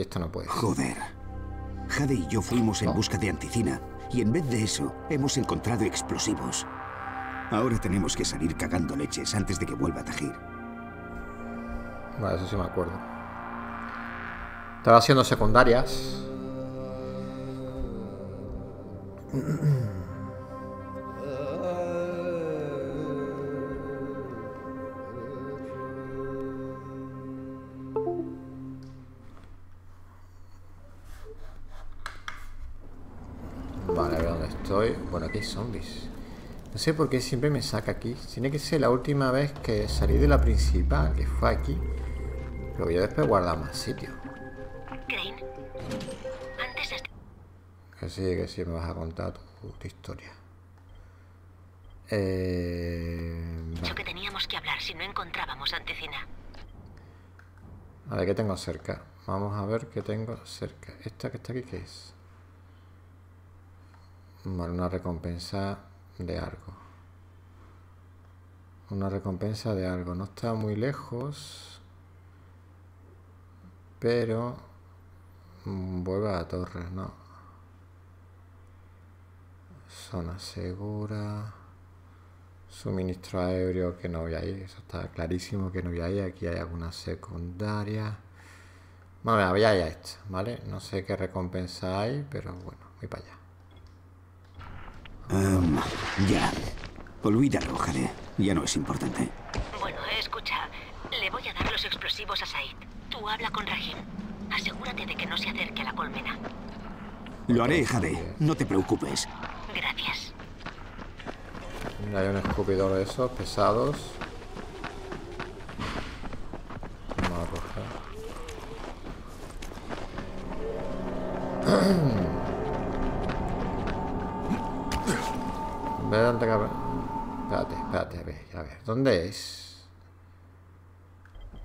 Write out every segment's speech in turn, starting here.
esto no puede ser. Joder. Jade y yo fuimos en busca de anticina y en vez de eso hemos encontrado explosivos. Ahora tenemos que salir cagando leches antes de que vuelva Tajir. Vale, eso sí me acuerdo. Estaba haciendo secundarias. zombies. No sé por qué siempre me saca aquí. Tiene que ser la última vez que salí de la principal, que fue aquí. Pero voy a después guardar más sitio. Crane, antes de... Que sí, que sí, me vas a contar tu, tu historia. Eh, vale. que teníamos que hablar si no encontrábamos anticina. A ver, ¿qué tengo cerca? Vamos a ver qué tengo cerca. ¿Esta que está aquí qué es? Una recompensa de algo. Una recompensa de algo. No está muy lejos. Pero... Vuelve a la torre, ¿no? Zona segura. Suministro aéreo que no voy a ir. Eso está clarísimo que no voy a ir. Aquí hay alguna secundaria. Bueno, voy a ir a esto, ¿vale? No sé qué recompensa hay, pero bueno, voy para allá. Em, ya. Olvídalo, Jade. Ya no es importante. Bueno, escucha, le voy a dar los explosivos a Said. Tú habla con Rahim. Asegúrate de que no se acerque a la colmena. Lo haré, Jade. No te preocupes. Gracias. Mira, hay un escupidor de esos pesados. ¿Dónde es?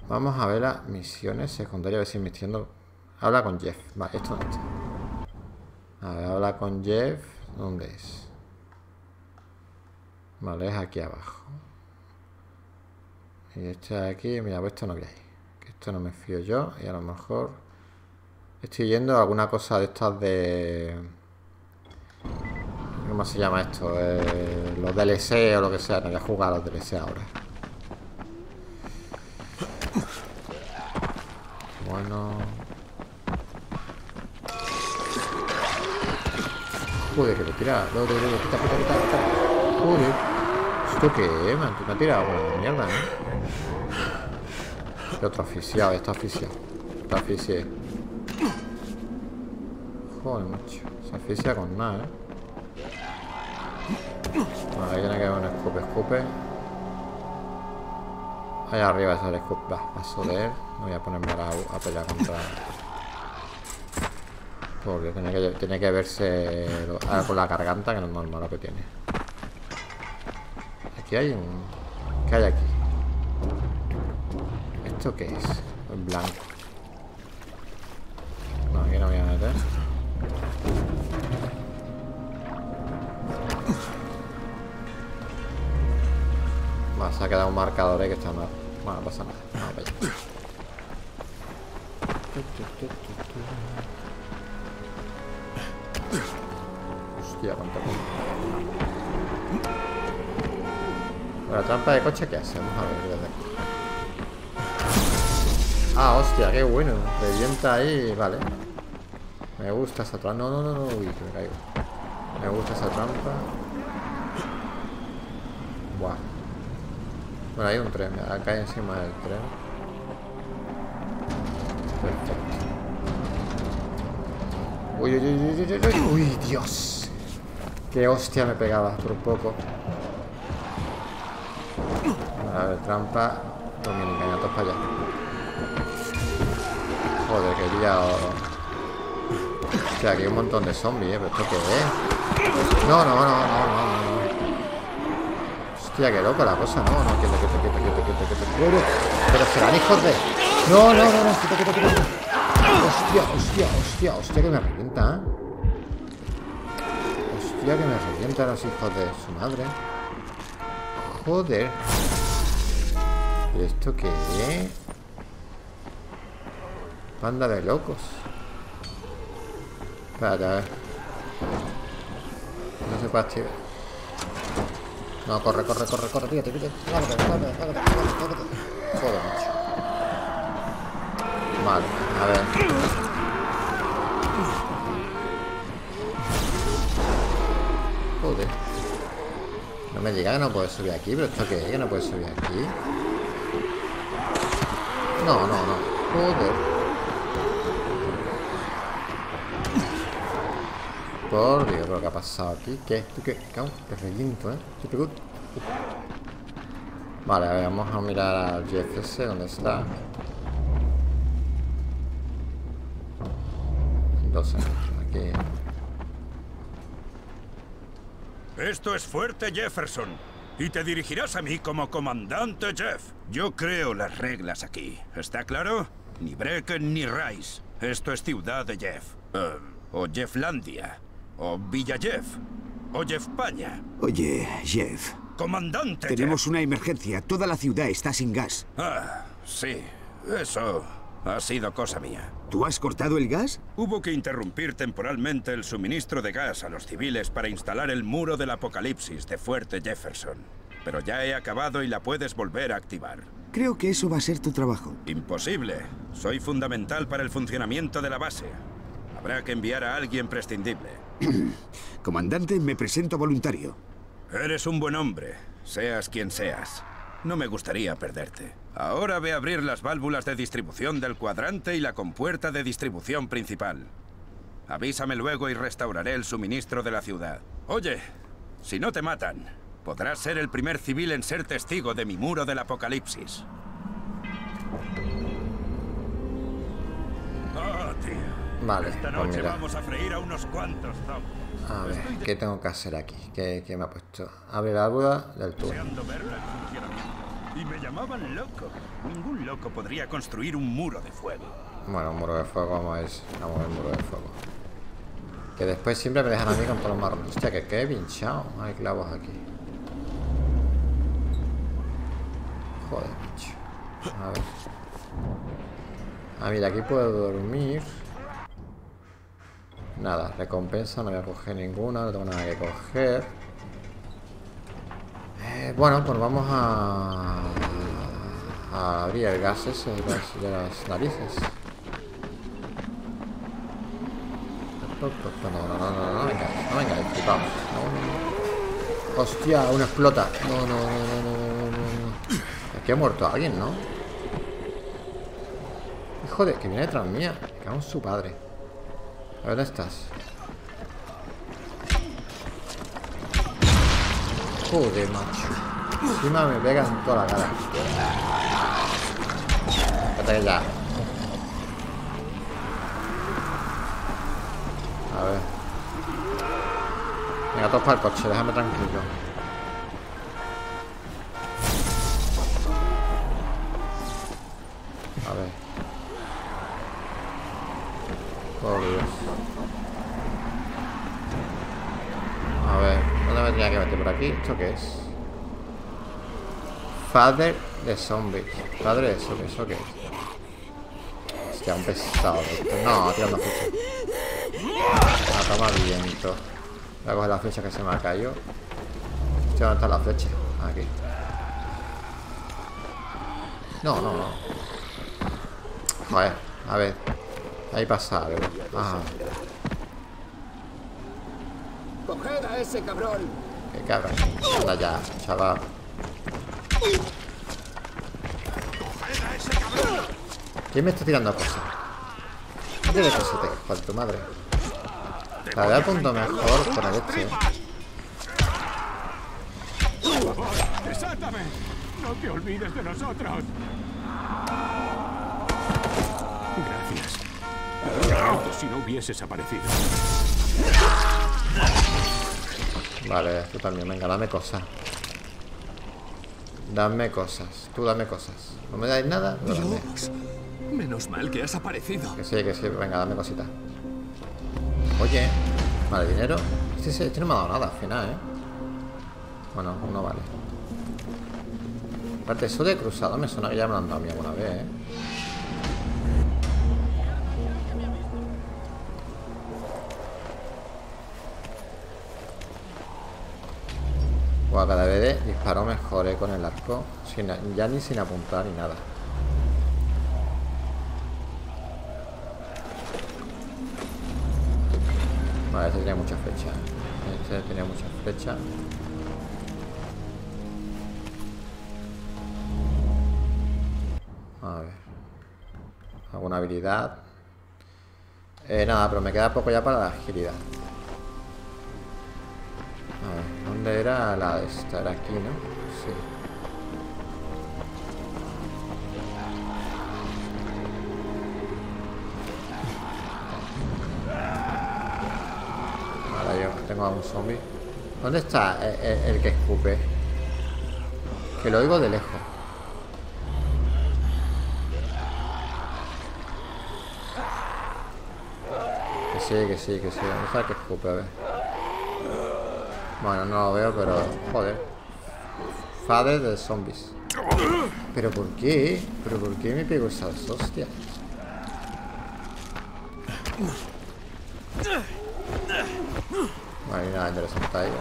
Vamos a ver las misiones secundarias, a ver si me estoy yendo- Habla con Jeff. Vale, esto no está. A ver, habla con Jeff. ¿Dónde es? Vale, es aquí abajo. Y este de aquí, mira, pues esto no voy a. Que esto no me fío yo. Y a lo mejor estoy yendo a alguna cosa de estas de. ¿Cómo se llama esto? Eh, los DLC o lo que sea. No voy a jugar a los DLC ahora. Bueno. Joder, que me tira. No, no, no, quita, quita, quita, quita. Joder. ¿Esto qué es, man? Me ha tirado una mierda, ¿no? Este otro asfixiado, está asfixiado. Está asfixiado. Joder, macho. Se asfixia con nada, ¿eh? Ahí tiene que haber un escupe, escupe. Ahí arriba está el escupe. Va, paso de él. Voy a ponerme a, a pelear contra porque tiene que, tiene que verse lo- con la garganta, que no es normal lo que tiene. Aquí hay un... ¿Qué hay aquí? ¿Esto qué es? En blanco. No, aquí no voy a meter. Va, se ha quedado un marcador ahí que está mal. Bueno, no pasa nada. Vamos para allá. Hostia, cuánto La trampa de coche, ¿qué hacemos? A ver, desde aquí. Ah, hostia, qué bueno. Revienta ahí, vale. Me gusta esa trampa. No, no, no, no, uy, que me caigo. Me gusta esa trampa. Buah. Bueno, hay un tren, acá encima del tren. Perfecto. Uy, uy, uy, uy, uy, uy, Dios. Qué hostia me pegaba por poco. A ver, trampa. Dominicana, todos para allá. Joder, que liado. Hostia, aquí hay un montón de zombies, ¿eh? ¿Pero esto qué es? No, no, no, no, no, no. Hostia, qué loco la cosa, no, no, quieto, quieto, Pero, pero serán hijos de. No, no, no, no, quieto, quieto, quieto. Hostia, hostia, hostia, hostia, que me revienta, ¿eh? Hostia, que me revientan los hijos de su madre. Joder. ¿Y esto qué es? Banda de locos. Espérate, a ver. No se puede activar. No, corre, corre, corre, corre, lárgate, lárgate, lárgate, lárgate. Joder, macho. Vale, a ver. Joder. No me llega que no puedo subir aquí, pero esto qué es, que no puedo subir aquí. No, no, no. Joder. Por Dios, lo que ha pasado aquí. ¿Qué? ¿Tú qué? Cago, qué reviento, ¿eh? Super good. Vale, a ver, vamos a mirar al GFS, ¿dónde está? 12 aquí. Esto es Fuerte Jefferson. Y te dirigirás a mí como comandante Jeff. Yo creo las reglas aquí. ¿Está claro? Ni Brecken ni Rice. Esto es Ciudad de Jeff. Eh, o Jefflandia. O Villa Jeff. O Jeffpaña. Oye, Jeff, Comandante tenemos Jeff. una emergencia. Toda la ciudad está sin gas. Ah, sí. Eso ha sido cosa mía. ¿Tú has cortado el gas? Hubo que interrumpir temporalmente el suministro de gas a los civiles para instalar el muro del apocalipsis de Fuerte Jefferson. Pero ya he acabado y la puedes volver a activar. Creo que eso va a ser tu trabajo. Imposible. Soy fundamental para el funcionamiento de la base. Habrá que enviar a alguien prescindible. Comandante, me presento voluntario. Eres un buen hombre, seas quien seas. No me gustaría perderte. Ahora ve a abrir las válvulas de distribución del cuadrante y la compuerta de distribución principal. Avísame luego y restauraré el suministro de la ciudad. Oye, si no te matan, podrás ser el primer civil en ser testigo de mi muro del apocalipsis. Oh, tío. Vale, Esta pues mira. vamos a freír a unos cuantos zombies. A ver, ¿qué tengo que hacer aquí? ¿Qué, qué me ha puesto? Abre la válvula del tubo. Y me llamaban loco. Ningún loco podría construir un muro de fuego. Bueno, un muro de fuego, vamos a ver. Vamos a ver el muro de fuego. Que después siempre me dejan a mí con todos los marrones. Hostia, que qué pinchado. Hay clavos aquí. Joder, macho. A ver. Ah, mira, aquí puedo dormir. Nada, recompensa, no voy a coger ninguna, no tengo nada que coger. Eh, bueno, pues vamos a, a abrir el gas ese de las, de las narices. No, no, no, no, no, venga, no venga, flipamos. No, no. Hostia, uno explota. No, no, no, no, no. Aquí ha muerto alguien, ¿no? Hijo de, que viene detrás mía. Me cago en su padre. ¿A ¿Dónde estás? Joder, macho. Encima me pegas en toda la cara. Espérate ya. A ver. Venga, todos el coche, déjame tranquilo. A ver. Por Dios. A ver, ¿dónde me tenía que meter por aquí? ¿Esto qué es? Father de zombies. Padre de zombies, ¿eso qué es? Hostia, un pesado. No, tirando flecha. Ah, toma viento. Voy a coger la flecha que se me ha caído. Hostia, ¿dónde está la flecha? Aquí. No, no, no. Joder, a ver. Ahí pasa algo. Ah, ¡Coged a ese cabrón! Qué cabrón. Anda ya, chaval. ¿Quién me está tirando cosas? ¿Qué tiene cosas te joder, tu madre? La verdad, punto mejor con el este. ¡Desátame! ¡No te olvides de nosotros! Gracias. Muerto si no hubieses aparecido. Vale, tú también, venga, dame cosas. Dame cosas, tú dame cosas. ¿No me dais nada? No. Dios, menos mal que has aparecido. Que sí, que sí, venga, dame cositas. Oye, vale, dinero. Este, se- este no me ha dado nada al final, ¿eh? Bueno, uno vale. Aparte, eso de cruzado me suena que ya me lo han dado a mí alguna vez, ¿eh? Buah, cada vez disparo mejor eh, con el arco. Ya ni sin apuntar ni nada. Vale, este tenía mucha flecha. Este tenía mucha flecha. A ver. ¿Alguna habilidad? Eh, nada, pero me queda poco ya para la agilidad. A ver, ¿dónde era la de esta? Era aquí, ¿no? Sí. Ahora yo tengo a un zombie. ¿Dónde está el, el- el que escupe? Que lo oigo de lejos. Que sí, que sí, que sí. ¿Dónde está el que escupe? A ver. Bueno, no lo veo, pero... Joder. Father de zombies. ¿Pero por qué? ¿Pero por qué me pego esas hostias? Vale, nada interesante ahí.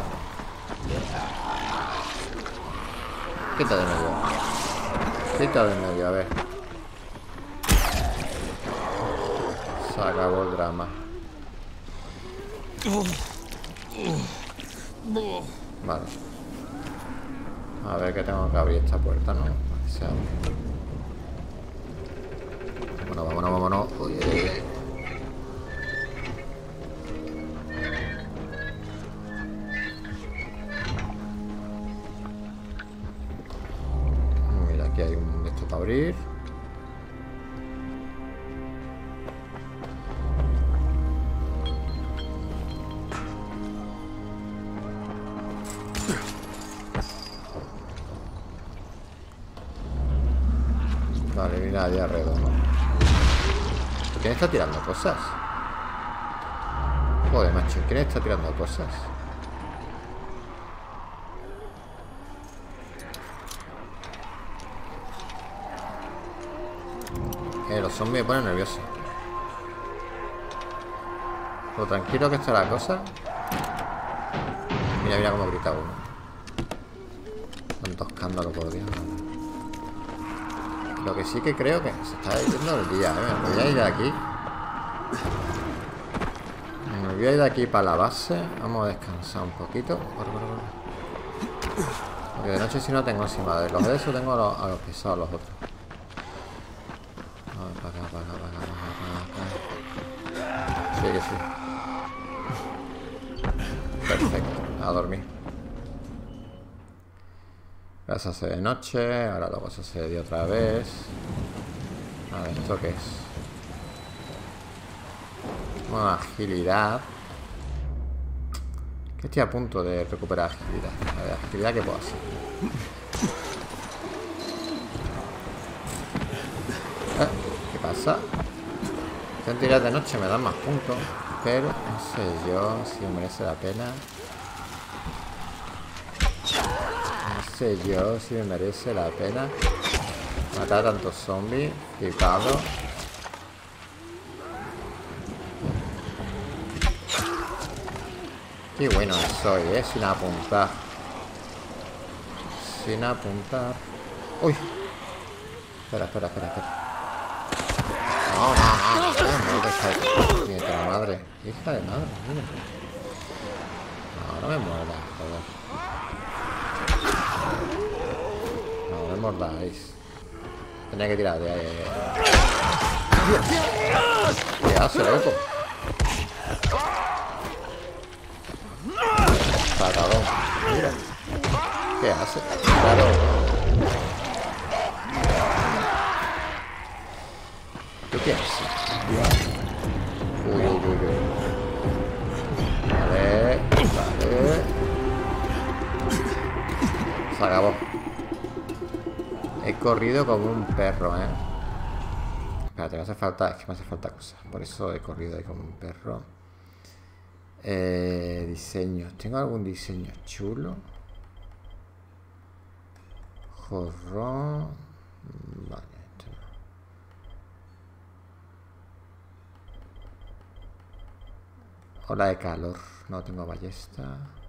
Quita de medio. Quita de medio, a ver. Se acabó el drama. Vale. A ver que tengo que abrir esta puerta, ¿no? Se abre. Vale, mira, ya redondo. ¿Quién está tirando cosas? Joder, macho, ¿quién está tirando cosas? Eh, los zombies me ponen nervioso. Lo tranquilo que está la cosa. Mira, mira cómo grita uno. Tanto escándalo, por Dios. Lo que sí que creo que se está yendo el día, ¿eh? Me voy a ir de aquí. Me voy a ir de aquí para la base. Vamos a descansar un poquito. Porque de noche si no tengo encima de los de esos tengo a los, a los pesados, los otros. Acá, para acá, para acá, para acá, para acá. Sí, que sí. Se hace de noche, ahora luego se hace de otra vez. A ver, ¿esto qué es? Bueno, agilidad. Que estoy a punto de recuperar agilidad. A ver, agilidad, ¿qué puedo hacer? Eh, ¿Qué pasa? En tiras de noche me dan más puntos, pero no sé yo si merece la pena. No sé yo si me merece la pena matar a tantos zombies, flipado. Qué bueno soy, eh, sin apuntar. Sin apuntar. Uy. Espera, espera, espera, espera. No, no, no, no, no, no, me mordáis. Tenía que tirar de ahí. ¿Qué hace, loco? Patadón. ¿Qué hace? Claro. ¿Tú qué haces? Uy, uy, uy, uy. Vale, vale. Se acabó. He corrido como un perro, ¿eh? Espérate, me hace falta, es que me hace falta cosas. Por eso he corrido ahí como un perro. Eh, diseños. ¿Tengo algún diseño chulo? Jorrón. Vale, este no. Ola de calor. No tengo ballesta.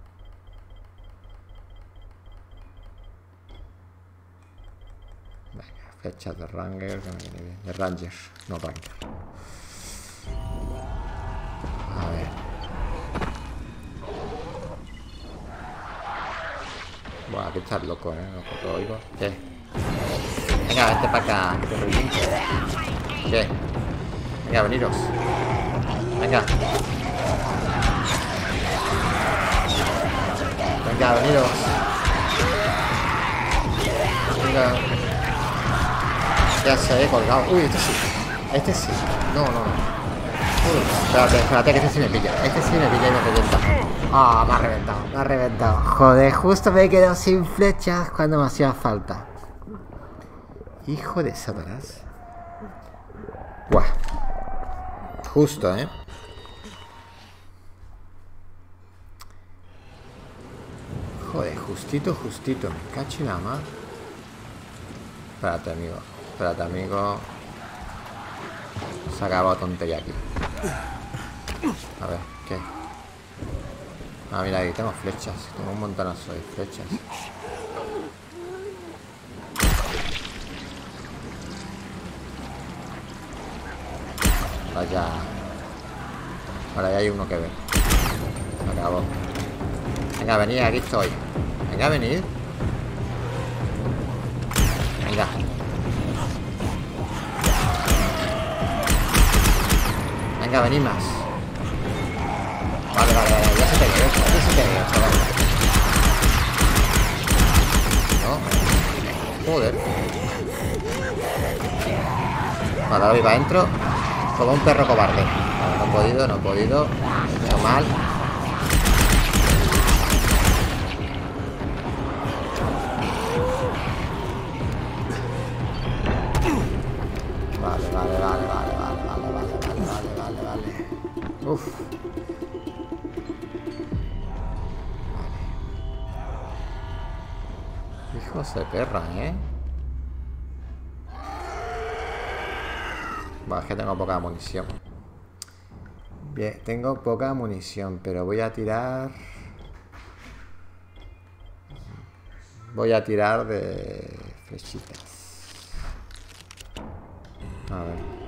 Flechas de Ranger, que me viene bien. De Ranger, no Ranger. A ver. Buah, aquí estás loco, eh. No te oigo. ¿Qué? Venga, vente para acá, que te reviento. ¿Qué? Venga, veniros. Venga. Venga, veniros. Venga. Ya se he colgado. Uy, este sí. Este sí. No, no. Uy, espérate, espérate, que este sí me pilla. Este sí me pilla y me revienta. Ah, me ha reventado, me ha reventado. Joder, justo me he quedado sin flechas cuando me hacía falta. Hijo de Satanás. Buah. Justo, ¿eh? Joder, justito, justito. Me cacho y nada más. Espérate, amigo. Espérate, amigo. Se acaba tontería aquí. A ver, ¿qué? Ah, mira, aquí tengo flechas. Tengo un montonazo de flechas. Vaya. Ahora ya hay uno que ver. Se acabó. Venga, venid, aquí estoy. Venga, venid. Venga. Venga, venid más. Vale, vale, vale. Ya se te veo, ya se te veo, chaval. No. Joder. Vale, ahora voy para adentro. Como un perro cobarde. No he podido, no he podido. He hecho mal. Vale, vale, vale, vale, Uf. Hijos de perra, ¿eh? Vale, es que tengo poca munición. Bien, tengo poca munición, pero voy a tirar... Voy a tirar de flechitas. A ver.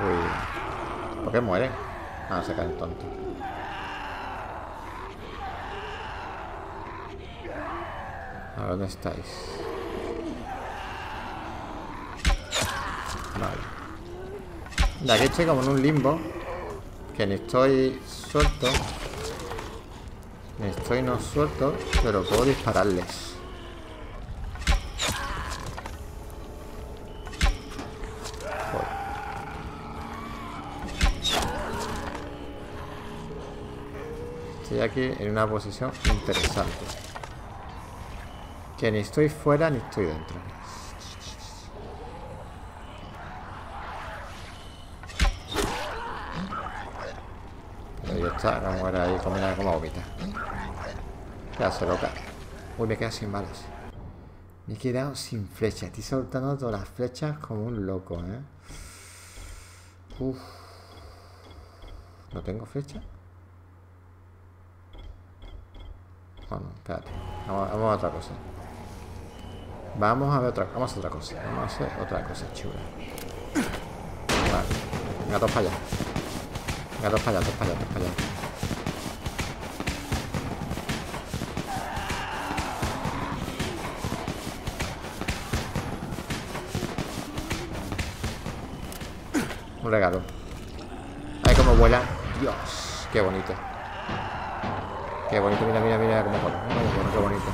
Uy. ¿Por qué muere? Ah, se cae el tonto. A ¿dónde estáis? Vale. De aquí estoy como en un limbo. Que ni estoy suelto. Ni estoy no suelto. Pero puedo dispararles. Aquí en una posición interesante. Que ni estoy fuera ni estoy dentro. Ahí está, como era ahí, como era como vomita. ¿Qué hace, loca? Uy, me quedo sin balas. Me he quedado sin flechas. Estoy soltando todas las flechas como un loco, ¿eh? Uf. ¿No tengo flecha? Bueno, espérate. Vamos, a otra cosa. Vamos a ver otra, vamos a otra cosa. Vamos a hacer otra cosa chula. Vale. Venga, todos para allá. Venga, todos para allá, todos para allá, todos para allá. Un regalo. Ay, cómo vuela. Dios, qué bonito. Qué bonito, mira, mira, mira cómo corre. Qué bonito.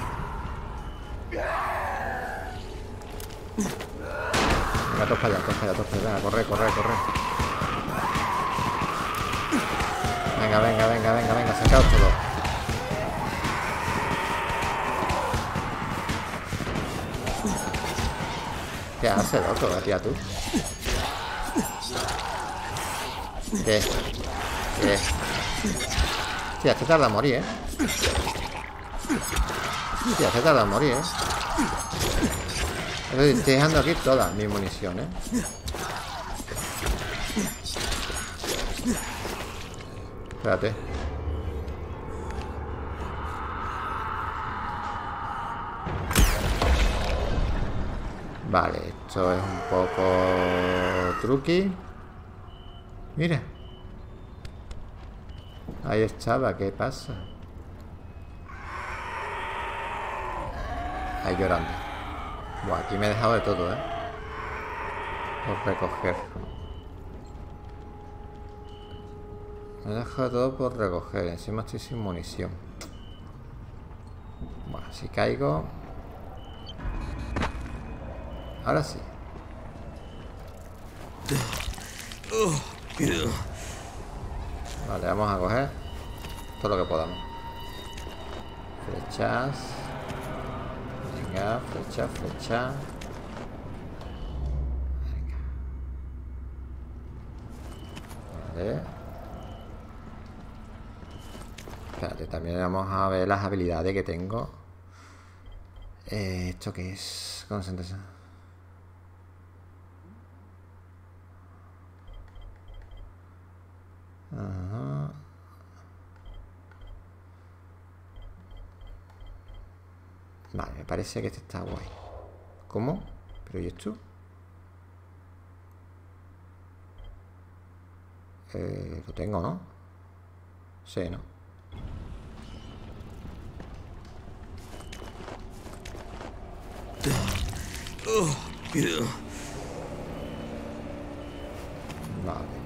Venga, todos para allá, todos para allá, todos para allá. Venga, corre, corre, corre. Venga, venga, venga, venga, venga, sacaos todo. ¿Qué hace, loco? Tía, tú. ¿Qué? ¿Qué? Tía, este tarda en morir, ¿eh? Hostia, se tarda en morir, ¿eh? Estoy dejando aquí todas mis municiones. Espérate. Vale, esto es un poco truqui. Mira. Ahí estaba, ¿qué pasa? Ahí llorando. Buah, aquí me he dejado de todo, ¿eh? Por recoger. Me he dejado todo por recoger. Encima estoy sin munición. Bueno, si caigo... Ahora sí. Vale, vamos a coger todo lo que podamos. Flechas. Venga, flecha, flecha. Venga. Vale. Espérate, también vamos a ver las habilidades que tengo. Eh, ¿Esto qué es? Concentración. Vale, me parece que este está guay. ¿Cómo? ¿Pero y esto? Eh, lo tengo, ¿no? Sí, ¿no? Vale.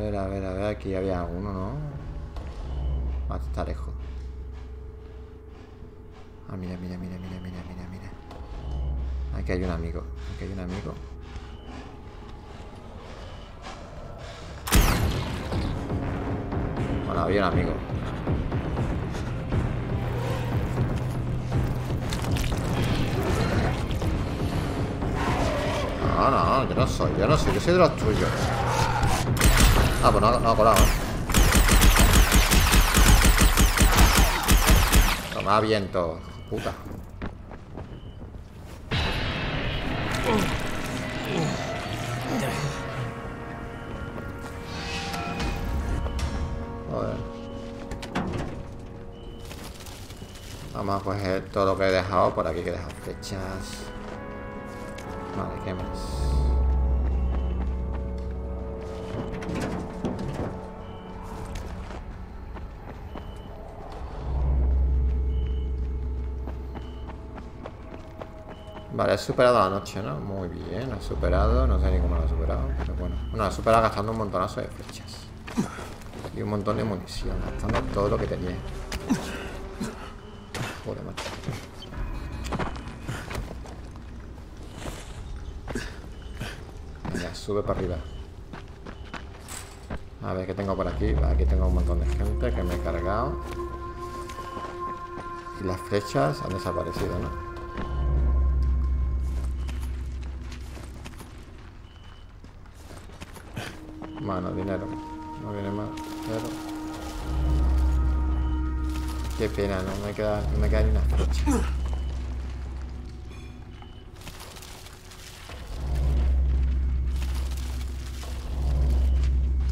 Ver. A ver, a ver. Aquí había uno, ¿no? Está lejos. Ah, mira, mira, mira, mira, mira, mira, mira. Aquí hay un amigo. Aquí hay un amigo. Bueno, había un amigo. No, no, yo no soy, yo no soy, yo soy de los tuyos. Ah, pues no, no ha colado. ¿eh? Toma viento, puta. Joder. Vamos a coger todo lo que he dejado por aquí que he dejado flechas. Vale, ¿qué más? Vale, he superado la noche, ¿no? Muy bien, he superado. No sé ni cómo lo he superado, pero bueno. Bueno, he superado gastando un montonazo de flechas. Y un montón de munición, gastando todo lo que tenía. Joder, macho. Venga, sube para arriba. A ver qué tengo por aquí. Aquí tengo un montón de gente que me he cargado. Y las flechas han desaparecido, ¿no? Bueno, dinero. No viene más. Pero... Qué pena, no me queda, no me queda ni una flecha.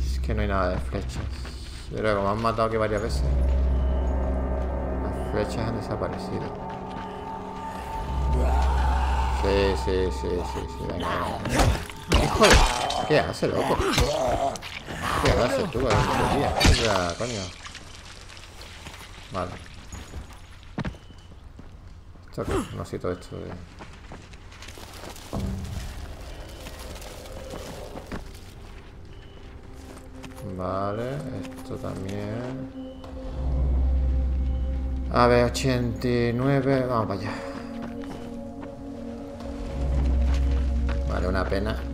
Es que no hay nada de flechas. Pero como han matado aquí varias veces. Las flechas han desaparecido. Sí, sí, sí, sí, sí, venga, venga. Hijo de... ¿Qué hace, loco? ¿Qué haces tú, tío? Ya, coño. Vale. Esto qué? No sé todo esto de... Vale, esto también. A ver, 89. Vamos para allá. Vale, una pena.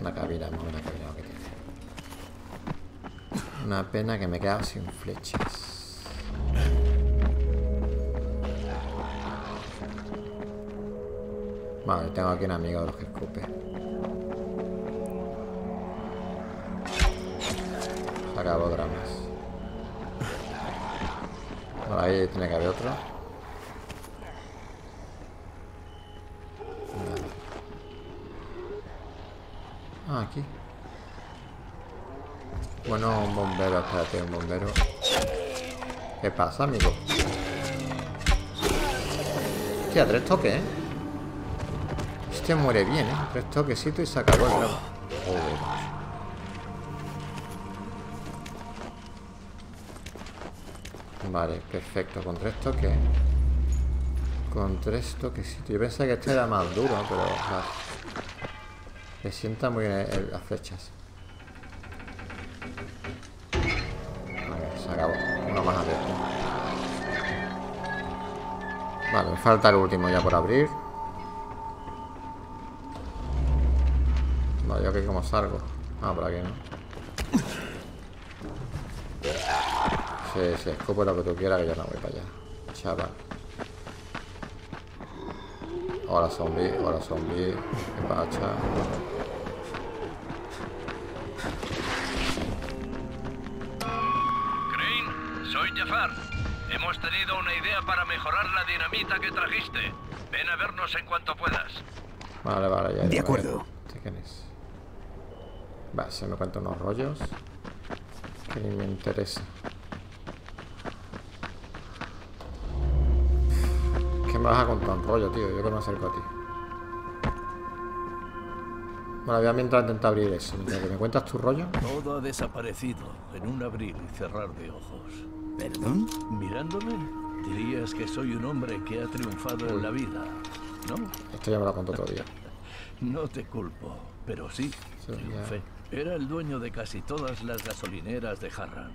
Una cabina, cabina lo. Una pena que me he quedado sin flechas. Vale, tengo aquí un amigo de los que escupe. Se acabó dramas. Vale, ahí tiene que haber otro. Vale. Aquí. Bueno, un bombero, espérate, un bombero. ¿Qué pasa, amigo? Hostia, tres toques, ¿eh? Este muere bien, ¿eh? Tres toquecitos y se acabó el drama. Joder. Vale, perfecto. Con tres toques. Con tres toquecitos. Yo pensé que este era más duro, pero... vale. Le sienta muy bien el- las flechas. Vale, se acabó. Uno más abierto. Vale, me falta el último ya por abrir. Vale, yo aquí como salgo. Ah, por aquí no. Sí, sí, escupe lo que tú quieras que yo no voy para allá. Chaval. Hola zombie, hola zombie. ¿Qué pasa? Crane, soy Jafar. Hemos tenido una idea para mejorar la dinamita que trajiste. Ven a vernos en cuanto puedas. Vale, vale, ya. De ya, acuerdo. vale. ¿Este quién es? Vale, se me cuenta unos rollos. Que ni me interesa. ¿Qué me vas a contar un rollo, tío? Yo que me acerco a ti. Bueno, voy a mientras intentar abrir eso. Mientras que me cuentas tu rollo. Todo ha desaparecido en un abrir y cerrar de ojos. ¿Perdón? Mirándome, dirías que soy un hombre que ha triunfado en la vida, ¿no? Esto ya me lo contó otro día. No te culpo, pero sí, Sí, triunfé. Era el dueño de casi todas las gasolineras de Harran.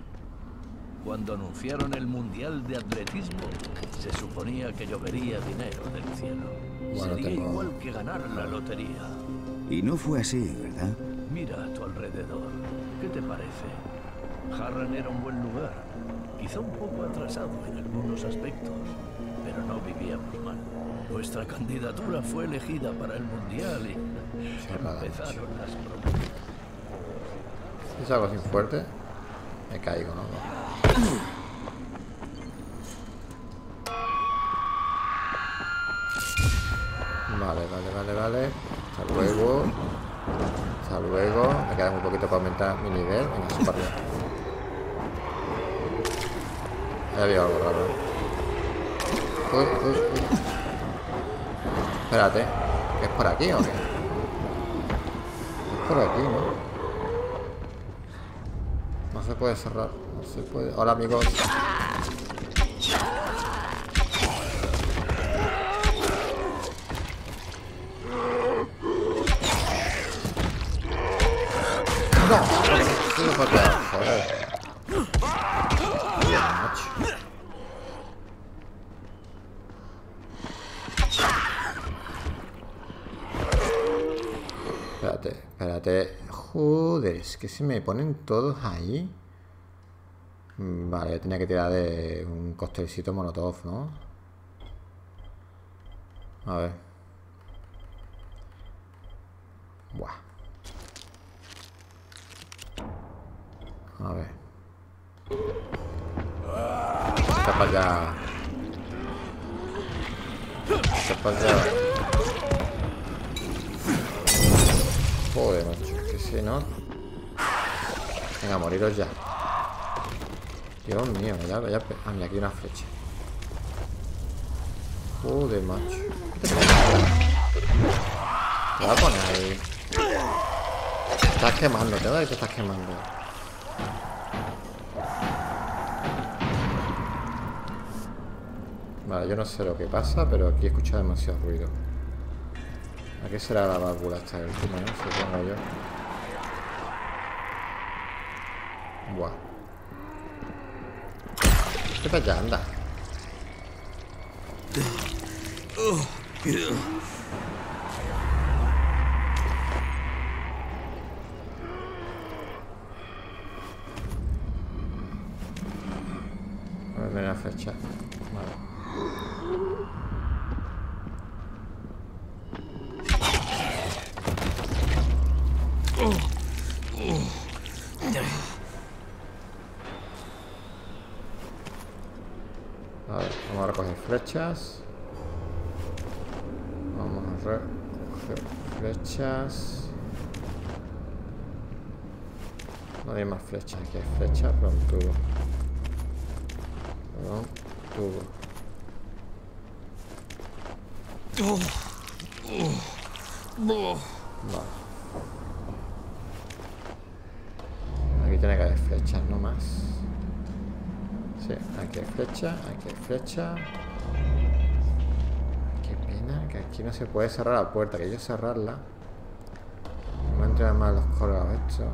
Cuando anunciaron el Mundial de Atletismo, se suponía que llovería dinero del cielo. Bueno, Sería tengo- igual que ganar la lotería. Y no fue así, ¿verdad? Mira a tu alrededor. ¿Qué te parece? Harran era un buen lugar. Quizá un poco atrasado en algunos aspectos, pero no vivíamos mal. Nuestra candidatura fue elegida para el Mundial y empezaron las bromas. Si es algo así fuerte, me caigo, ¿no? Vale, vale, vale, vale. Hasta luego. Hasta luego. Me queda un poquito para aumentar mi nivel. Venga, para arriba. Ahí había algo raro. Uy, uy, uy. Espérate. ¿Que es por aquí o qué? Es por aquí, ¿no? No se puede cerrar. Se puede. Hola, amigos. No, no, no, joder. Espérate, espérate. Joder, es que se me ponen todos ahí. Mm, Vale, tenía que tirar de un costelcito monotov, ¿no? A ver. Buah. A ver. Está para allá. Está para allá. Joder, macho, que si no. Venga, moriros ya. Dios mío, ya, ya. Ah, mira, aquí una flecha. Joder, macho. ¿Qué te voy a poner ahí. Te estás quemando, te doy, te estás quemando. Vale, yo no sé lo que pasa, pero aquí he escuchado demasiado ruido. ¿A qué será la válvula esta última, no? Supongo yo. Buah. ¿Qué tal ya? Anda. A ver, mira la flecha. Vale. A ver, vamos a recoger flechas. Vamos a recoger flechas. No hay más flechas, aquí hay flechas, pero un tubo. Un tubo. Vale. Aquí tiene que haber flechas, no más. Sí, aquí hay flecha, aquí hay flecha. Aquí no se puede cerrar la puerta, que yo cerrarla. No me entran mal los colgados esto.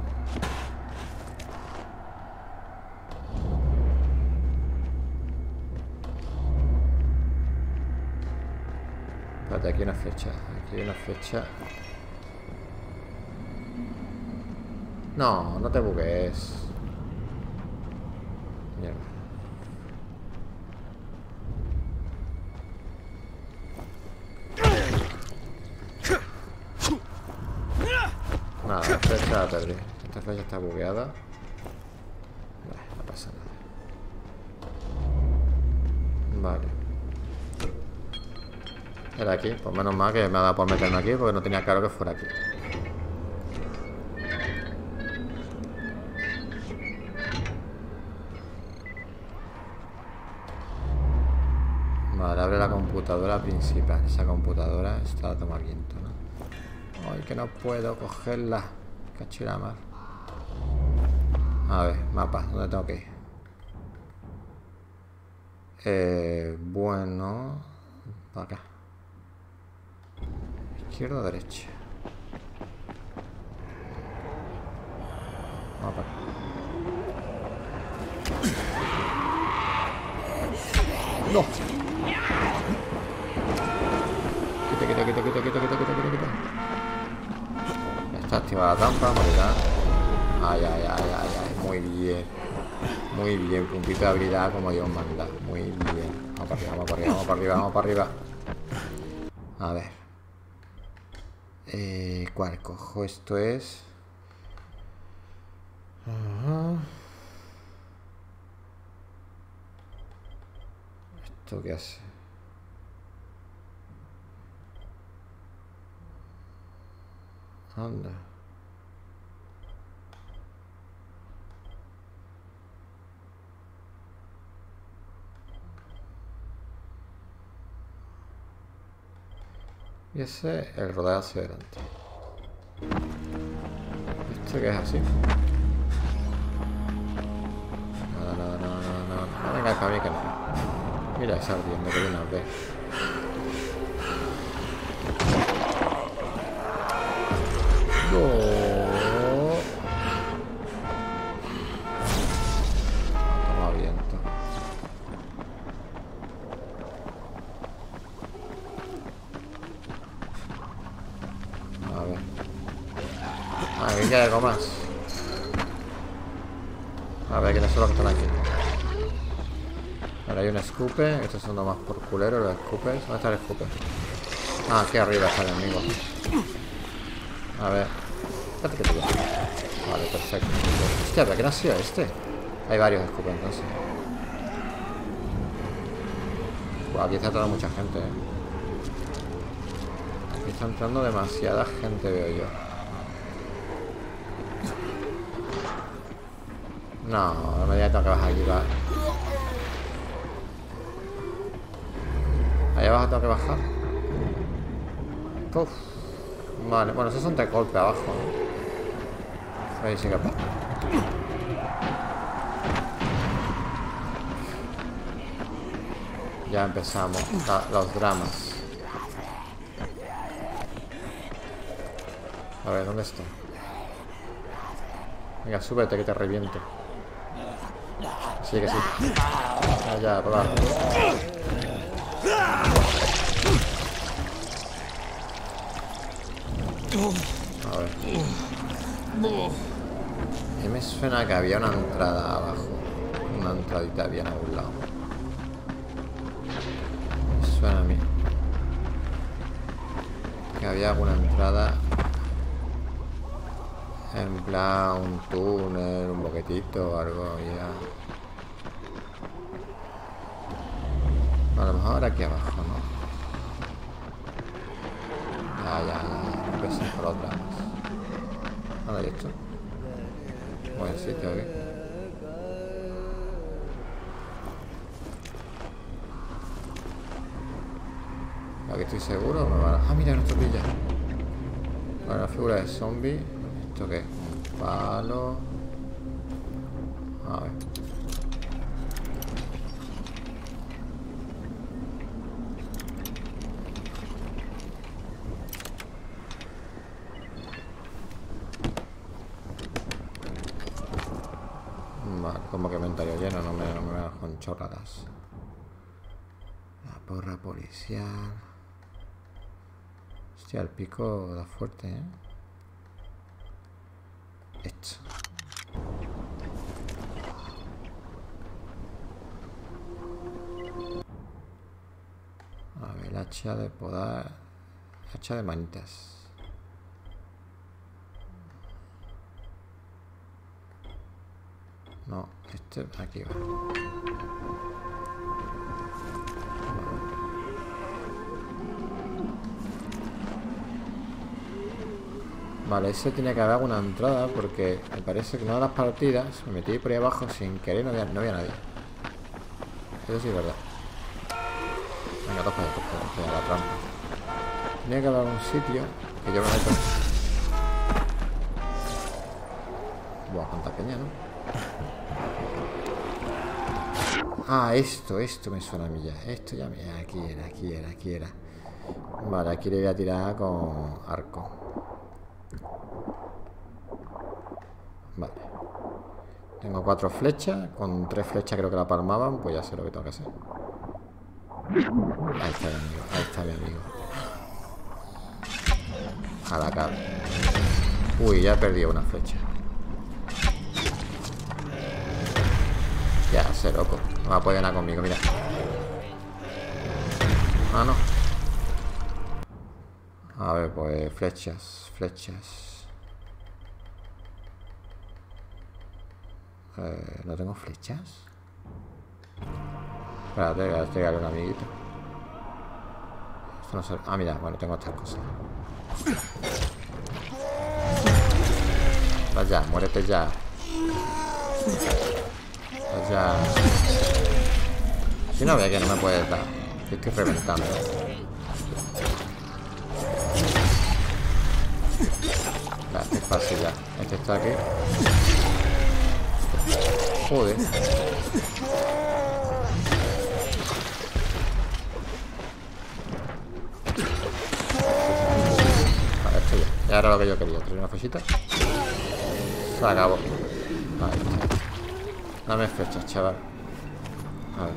Espérate, aquí hay una flecha. Aquí hay una flecha. No, no te bugues. Mierda. Flecha la perdí. Esta flecha está bugueada. Vale, no pasa nada. Vale. Era aquí, pues menos mal que me ha dado por meterme aquí porque no tenía claro que fuera aquí. Vale, abre la computadora principal. Esa computadora está a tomar viento, ¿no? Ay, que no puedo cogerla. Cachira mar. A ver, mapa, ¿dónde tengo que ir? Eh, bueno, para acá. Izquierda o derecha. Vamos para acá. ¡No! Quita, quita, quita, quita, quita, quita, quita, quita, quita. Está activada la trampa, morirá. Ay, ay, ay, ay, ay, muy bien. Muy bien, puntito de habilidad como Dios manda. Muy bien. Vamos para arriba, vamos para arriba, vamos para arriba, vamos para arriba. A ver. Eh, ¿Cuál cojo? Esto es... ¿Esto qué hace? Anda. Y ese el rodar hacia adelante. ¿Esto qué es así? No, no, no, no, no. No que no. Mira esa ardiendo que viene a ver. No. Escupe. Estos son los más por culero, los escupes. ¿Dónde está el escupe? Ah, aquí arriba está el enemigo. A ver. Vale, perfecto. Hostia, ¿pero qué ha sido este? Hay varios escupes entonces. Aquí está entrando mucha gente, eh. Aquí está entrando demasiada gente, veo yo. No, no me digas que tengo que bajar aquí, va. Abajo tengo que bajar. Uf. Vale, bueno, esos son de golpe abajo. Ahí sí que. Ya empezamos los dramas. A ver, ¿dónde está? Venga, súbete que te reviento. Sí, que sí. Allá, por. A ver. Y me suena que había una entrada abajo. Una entradita bien a un lado. Me suena a mí. Que había alguna entrada. En plan un túnel, un boquetito o algo ya. A lo mejor aquí abajo, ¿no? Ya, ya, ya. Ahora por los lados. Nada esto. Buen sitio aquí. Aquí estoy seguro. Me van a... Ah, mira, nuestro pilla. Bueno, la figura de zombie. ¿Esto qué es? Un palo. Policial. Hostia, el pico da fuerte, ¿eh? Esto. A ver, hacha de podar. Hacha de manitas. No, este aquí va. Vale, ese tiene que haber alguna entrada porque me parece que una de las partidas me metí por ahí abajo sin querer no había, no había nadie. Eso sí es verdad. Venga, toca, toca, toca, la trampa. Tiene que haber algún sitio que yo me meto. Buah, cuánta peña, ¿no? Ah, esto, esto me suena a mí ya. Esto ya me... Aquí era, aquí era, aquí era. Vale, aquí le voy a tirar con arco. Vale. Cuatro flechas. Con tres flechas creo que la palmaban. Pues ya sé lo que tengo que hacer. Ahí está mi amigo. Ahí está mi amigo. A la cara. Uy, ya he perdido una flecha. Ya, sé loco. No va a poder conmigo, mira. Ah, no. A ver, pues flechas, flechas. Eh, ¿No tengo flechas? Espérate, voy a un amiguito. Esto no se... Ah, mira, bueno, tengo estas cosas. Vaya, muérete ya. Vaya. Si no ve que no me puedes dar. Que estoy reventando. Este es fácil ya. Este está aquí. Joder. Vale, esto ya. Era lo que yo quería. Traer una flechita. Se acabó. Está. Dame fechas, chaval. A ver.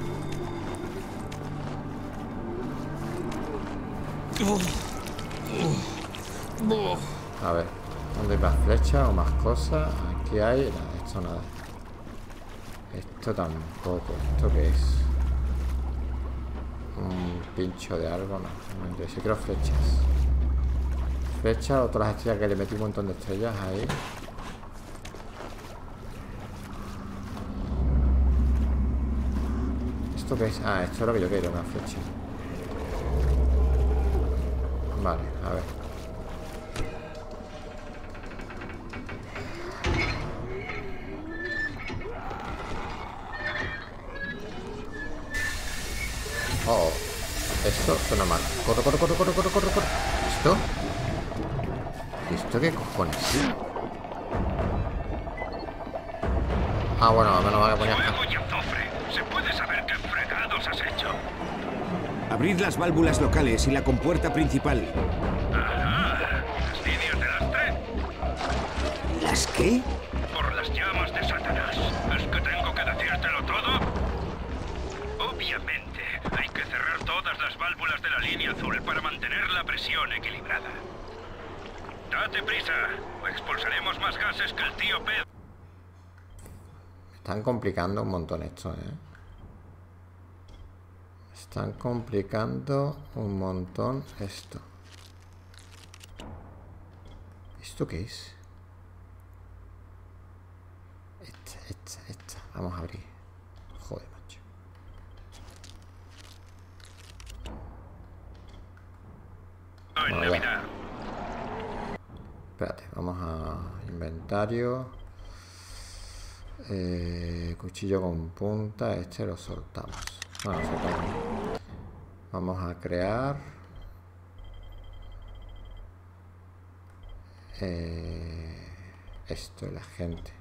A ver. ¿Dónde hay más flechas o más cosas? Aquí hay... Esto nada. Esto tampoco. ¿Esto qué es? Un pincho de algo, no. No. Yo quiero flechas. Flechas o todas las estrellas que le metí un montón de estrellas ahí. ¿Esto qué es? Ah, esto es lo que yo quiero, una flecha. Vale, a ver. Corre, corre, corre, corre, corre, corre, corre. ¿Esto? ¿Esto qué cojones? Ah, bueno, menos mal que ponía... Fuego y azufre. ¿Se puede saber qué fregados has hecho? Abrid las válvulas locales y la compuerta principal. Ah, las líneas de lastre ¿Las qué? Azul para mantener la presión equilibrada. Date prisa, o expulsaremos más gases que el tío Pedro. Están complicando un montón esto, ¿eh? Están complicando un montón esto. ¿Esto qué es? Esta, esta, esta. Vamos a abrir. en. Espérate, vamos a inventario. Eh, cuchillo con punta, este lo soltamos. Bueno, soltamos. Vamos a crear. Eh, esto, la gente.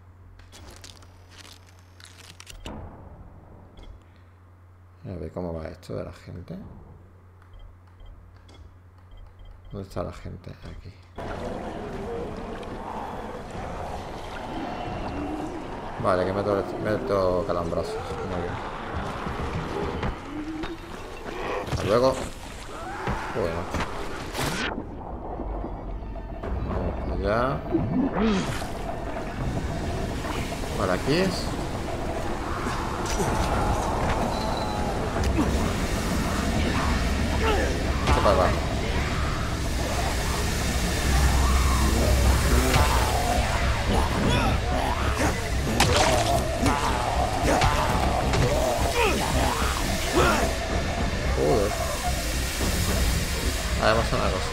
A ver cómo va esto de la gente. ¿Dónde está la gente? Aquí. Vale, que meto, meto calambrazos. Muy bien. Hasta luego. Bueno. Vamos allá. Vale, aquí es. Esto para abajo. Joder. Además una cosa.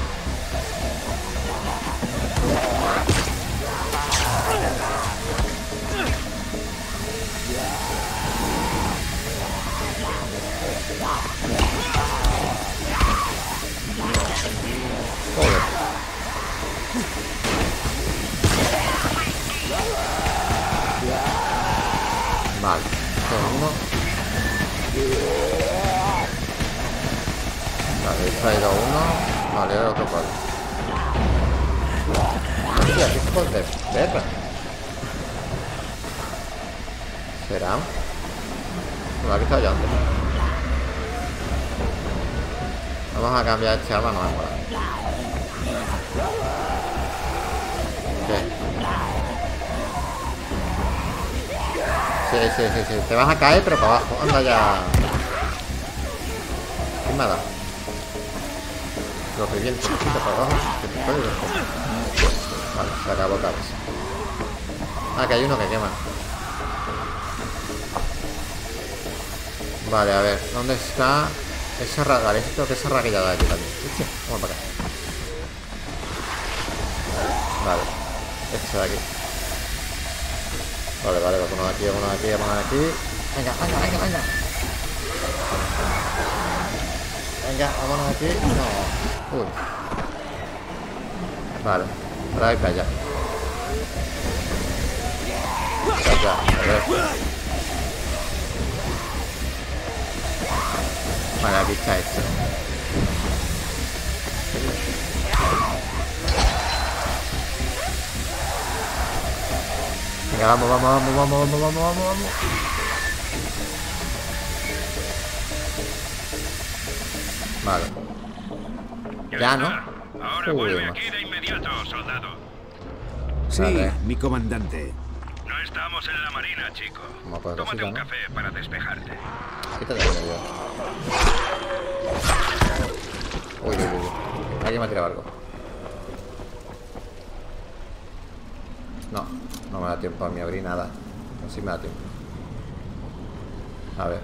Hijos de perra. ¿Será? Lo ha quitado ya antes. Vamos a cambiar este arma, no me mola. ¿Qué? Sí, sí, sí, sí. Te vas a caer, pero para abajo. Anda ya. ¿Qué me ha dado? Lo reviento para abajo. Que te puede ver. Vale, se acabó cabeza. Ah, que hay uno que quema. Vale, a ver. ¿Dónde está esa raga? Esto que esa raguilla de aquí también. Vamos para acá. Vale. Este de aquí. Vale, vale, uno de aquí, uno de aquí, uno de aquí. Venga, venga, venga, venga. Venga, vámonos de aquí. No. Uy. Vale, hay para allá. Para allá, a ver. Vale, aquí está esto. Venga, vamos, vamos, vamos, vamos, vamos, vamos, vamos, vamos. Vale. Ya, ¿no? Ahora vuelve aquí inmediato, soldado. Sí, Vale. mi comandante. No estamos en la marina, chico. Tómate un ¿no? café para despejarte. Quítate de medio. Uy, uy, uy. uy. Alguien me ha tirado algo. No, no me da tiempo a mí abrir nada. No, sí me da tiempo. A ver.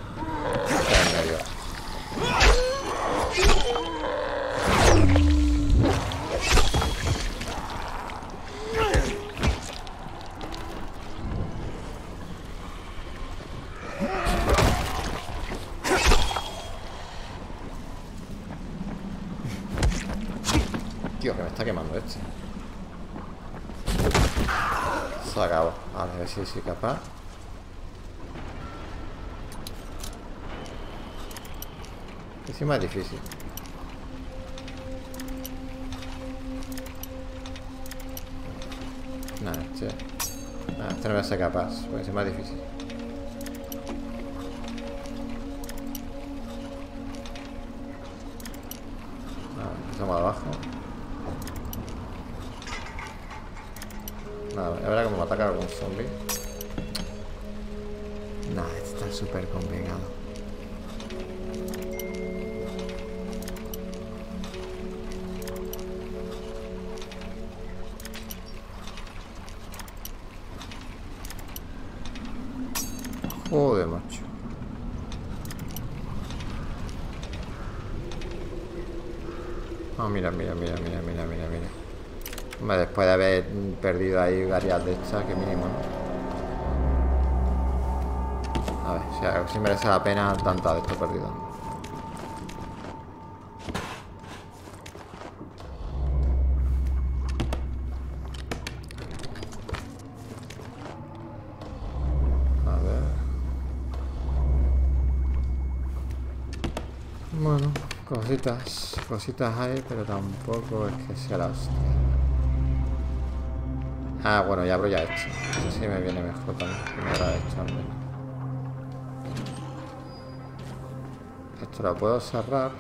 Está Si soy capaz. Es difícil. Nada, este. Nada, este no voy a capaz, porque es más difícil. Oh, mira, mira, mira, mira, mira, mira, mira. Después de haber perdido ahí varias de estas, que mínimo. A ver, si, merece la pena tanta de esto perdido. A ver. Bueno, cositas cositas hay, pero tampoco es que sea la hostia. Ah, bueno, ya abro ya esto. Eso sí me viene mejor también. Esto lo puedo cerrar.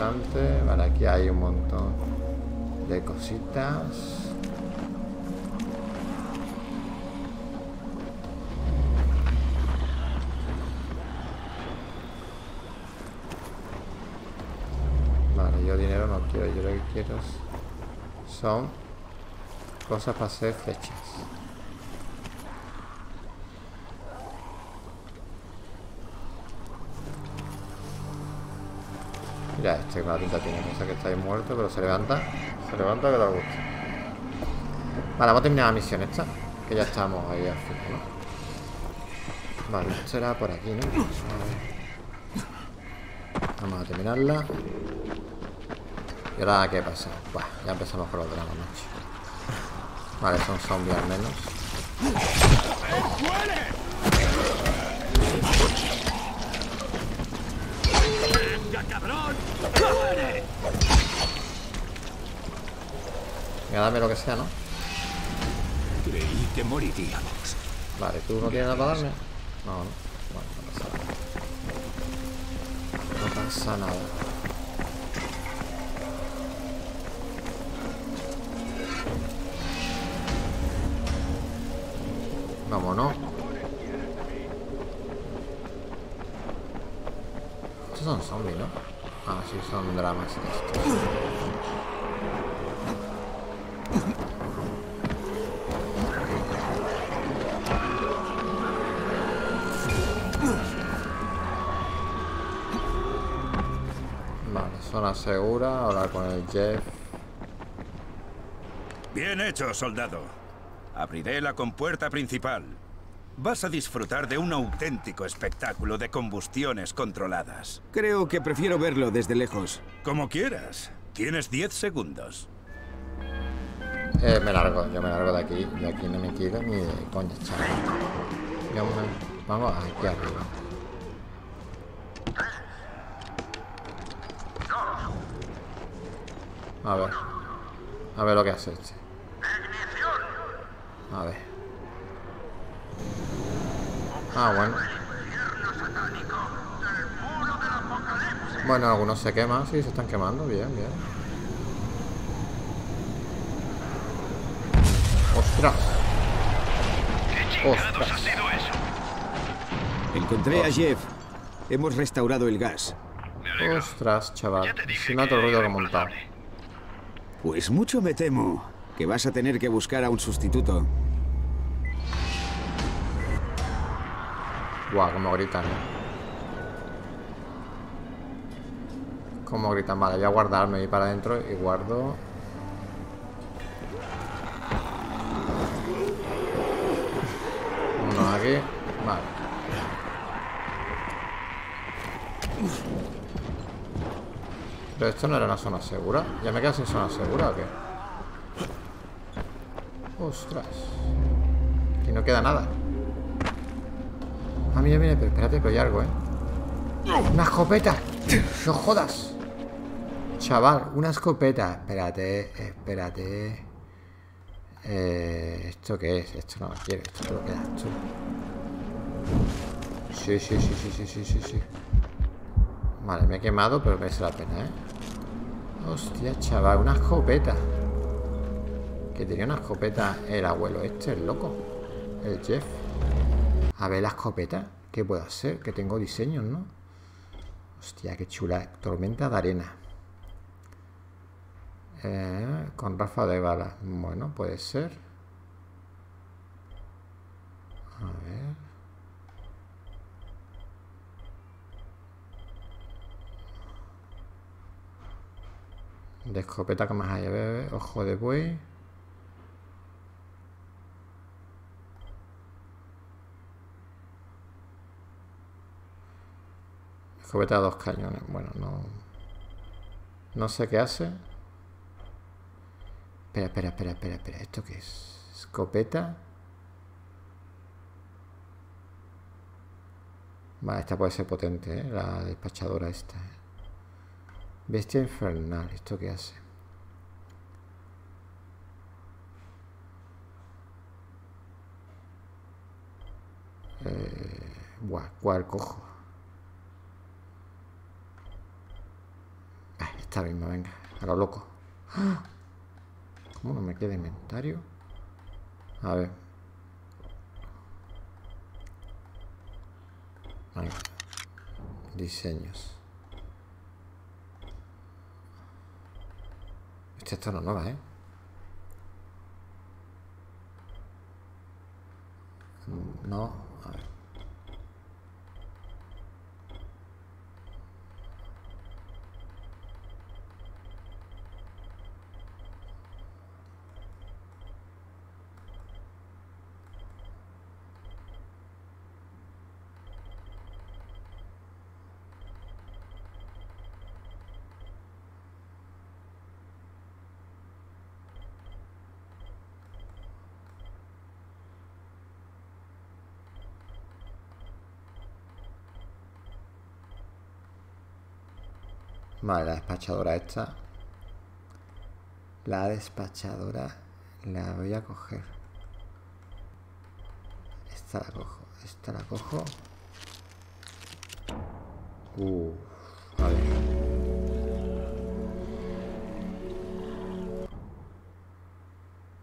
Interesante. Vale, aquí hay un montón de cositas. Vale, yo dinero no quiero. Yo lo que quiero son cosas para hacer flechas. Mira, este con la tinta tiene cosa que está ahí muerto, pero se levanta. Se levanta que da gusto. Vale, a terminar la misión esta. Que ya estamos ahí al fin, ¿no? Vale, esto era por aquí, ¿no? Vamos a terminarla. ¿Y ahora qué pasa? Ya empezamos con los dramas, macho. Vale, son zombies al menos. Venga, dame lo que sea, ¿no? Creí que moriríamos. Vale, ¿tú no tienes nada para darme? No, no. Bueno, no pasa nada. No pasa nada. Vámonos. Estos son zombies, ¿no? Ah, sí, son dramas estos. Vale, zona segura, hablar con el Jeff. Bien hecho, soldado. Abriré la compuerta principal. Vas a disfrutar de un auténtico espectáculo de combustiones controladas. Creo que prefiero verlo desde lejos. Como quieras. Tienes 10 segundos. Eh, me largo, yo me largo de aquí. Yo aquí no me quiero ni de coña, chaval. Yo me- Vamos aquí arriba. A ver. A ver lo que hace este. A ver. Ah, bueno. Bueno, algunos se queman, sí, se están quemando. Bien, bien. ¡Ostras! ¡Ostras! Encontré a Jeff. Hemos restaurado el gas. ¡Ostras, chaval! Si no todo el ruido que montado. Pues mucho me temo que vas a tener que buscar a un sustituto. Guau, como gritan, eh. Como gritan, vale, voy a guardarme y para adentro y guardo. Uno aquí, vale. Pero esto no era una zona segura. ¿Ya me quedo sin zona segura o qué? Ostras. Aquí no queda nada. Ah, mira, mira, pero espérate, pero hay algo, ¿eh? ¡Una escopeta! ¡No jodas! Chaval, una escopeta. Espérate, espérate. Eh, ¿Esto qué es? Esto no lo quiero, esto te lo quedas tú. Sí, sí, sí, sí, sí, sí, sí, sí. Vale, me he quemado, pero merece la pena, ¿eh? Hostia, chaval, una escopeta. Que tenía una escopeta el abuelo este, el loco. El Jeff. A ver la escopeta. ¿Qué puedo hacer? Que tengo diseños, ¿no? Hostia, qué chula. Tormenta de arena. Eh, con rafa de bala. Bueno, puede ser. A ver. De escopeta que más hay. Ojo de buey. Escopeta dos cañones. Bueno, no... No sé qué hace. Espera, espera, espera, espera, espera. ¿Esto qué es? Escopeta. Vale, esta puede ser potente, ¿eh? La despachadora esta. Bestia infernal. ¿Esto qué hace? Eh, buah, ¿cuál cojo? Ah, esta misma, venga, a lo loco. ¿Cómo no me queda inventario? A ver. Venga. Diseños. Esta está no nueva, ¿eh? No, a ver. Vale, la despachadora esta. La despachadora la voy a coger. Esta la cojo. Esta la cojo. Uh, a ver.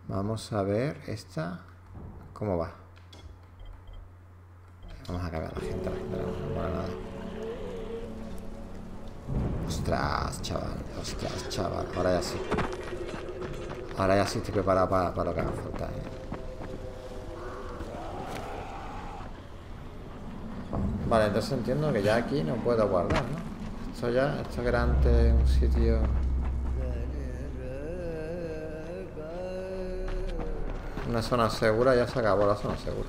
Vamos a ver esta. ¿Cómo va? Vamos a cambiar la gente. La gente no mola nada. Ostras, chaval. Ostras, chaval. Ahora ya sí. Ahora ya sí estoy preparado para, para lo que haga falta. ¿eh? Vale, entonces entiendo que ya aquí no puedo guardar, ¿no? Esto ya, esto que era antes un sitio... Una zona segura, ya se acabó la zona segura.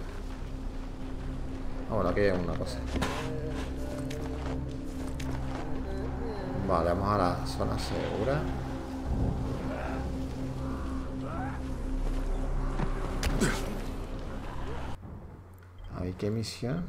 Ah, aquí hay una cosa. Vale, vamos a la zona segura. A qué misión.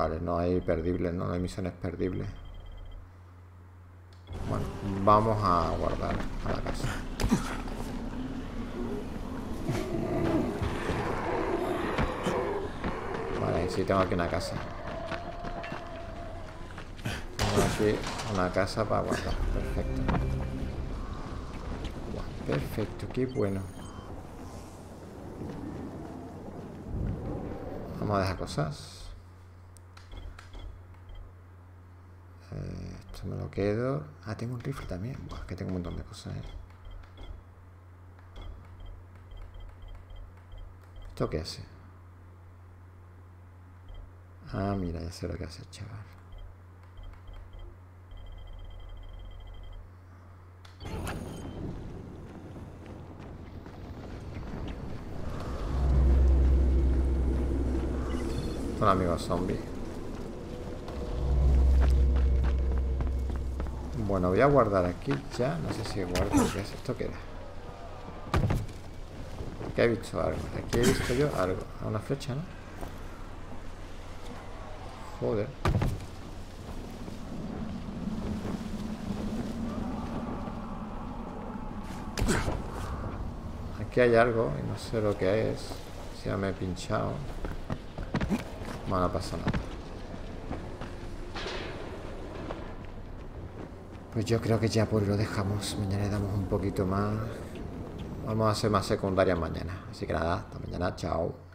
Vale, no hay perdibles, no, no hay misiones perdibles. Bueno, vamos a guardar a la casa. Vale, sí tengo aquí una casa. Tengo aquí una casa para guardar. Perfecto. Perfecto, qué bueno. Vamos a dejar cosas. Esto me lo quedo. Ah, tengo un rifle también. Buah, que tengo un montón de cosas. eh. ¿Esto qué hace? Ah, mira, ya sé lo que hace, chaval. Un amigo zombie. Bueno, voy a guardar aquí ya. No sé si guardo. ¿Qué es esto? ¿Qué era? Aquí he visto algo. Aquí he visto yo algo. Una flecha, ¿no? Joder. Aquí hay algo y no sé lo que es. Si ya me he pinchado. Bueno, no pasa nada. Pues yo creo que ya por lo dejamos. Mañana le damos un poquito más. Vamos a hacer más secundarias mañana. Así que nada, hasta mañana. Chao.